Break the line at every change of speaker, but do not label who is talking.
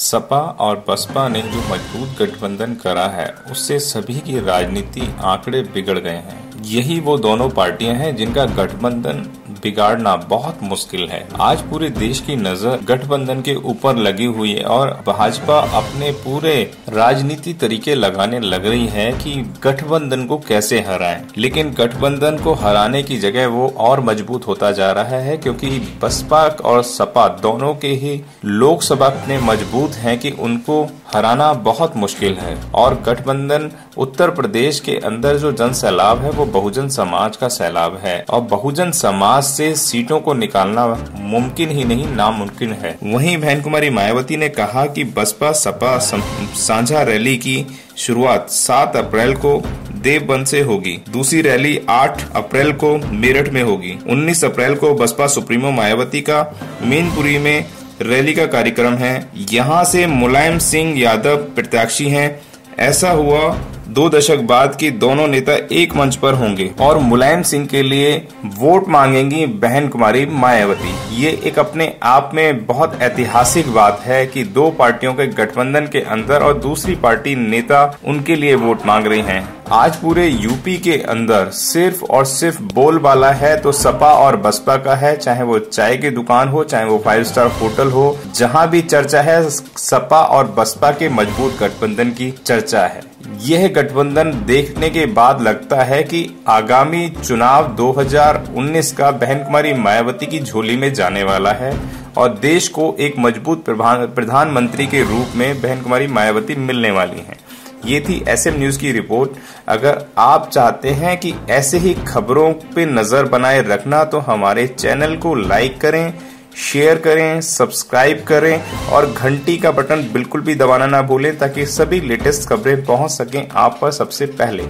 सपा और बसपा ने जो मज़बूत गठबंधन करा है, उससे सभी की राजनीति आंकड़े बिगड़ गए हैं। यही वो दोनों पार्टियाँ हैं जिनका गठबंधन बिगाड़ना बहुत मुश्किल है। आज पूरे देश की नज़र गठबंधन के ऊपर लगी हुई है और भाजपा अपने पूरे राजनीति तरीके लगाने लग रही है कि गठबंधन को कैसे हराएँ। लेकिन गठबंधन को हराने की जगह वो और मज़बूत होता जा रहा है क्योंकि बसपा और सपा दोनों के ही लोकसभा इतने मज़बूत हैं कि उनको हराना बहुत मुश्किल है। और गठबंधन उत्तर प्रदेश के अंदर जो जन सैलाब है, वो बहुजन समाज का सैलाब है। और बहुजन समाज से सीटों को निकालना मुमकिन ही नहीं, नामुमकिन है। वहीं बहन कुमारी मायावती ने कहा कि बसपा, सपा साझा रैली की शुरुआत 7 अप्रैल को देवबंद से होगी। दूसरी रैली 8 अप्रैल को मेरठ में होगी। 19 अप्रैल को बसपा सुप्रीमो मायावती का मेनपुरी में रैली का कार्यक्रम है। यहाँ से मुलायम सिंह यादव प्रत्याशी हैं। ऐसा हुआ दो दशक बाद की दोनों नेता एक मंच पर होंगे और मुलायम सिंह के लिए वोट मांगेंगी बहन कुमारी मायावती। ये एक अपने आप में बहुत ऐतिहासिक बात है कि दो पार्टियों के गठबंधन के अंदर और दूसरी पार्टी नेता उनके लिए वोट मांग रहे हैं। आज पूरे यूपी के अंदर सिर्फ़ और सिर्फ़ बोलबाला है तो सपा और बसपा का है, चाहे वो चाय की दुकान हो, चाहे वो फाइव स्टार होटल हो, जहाँ भी चर्चा है, सपा और बसपा के मज़बूत गठबंधन की चर्चा है। यह गठबंधन देखने के बाद लगता है कि आगामी चुनाव 2019 का बहन कुमारी मायावती की झोली में जाने वाला है और देश को एक मज़बूत प्रधानमंत्री के रूप में बहन कुमारी मायावती मिलने वाली हैं। ये थी एस एम न्यूज़ की रिपोर्ट। अगर आप चाहते हैं कि ऐसे ही खबरों पे नज़र बनाए रखना तो हमारे चैनल को लाइक करें, शेयर करें, सब्सक्राइब करें और घंटी का बटन बिल्कुल भी दबाना ना भूलें, ताकि सभी लेटेस्ट खबरें पहुँच सकें आप पर सबसे पहले।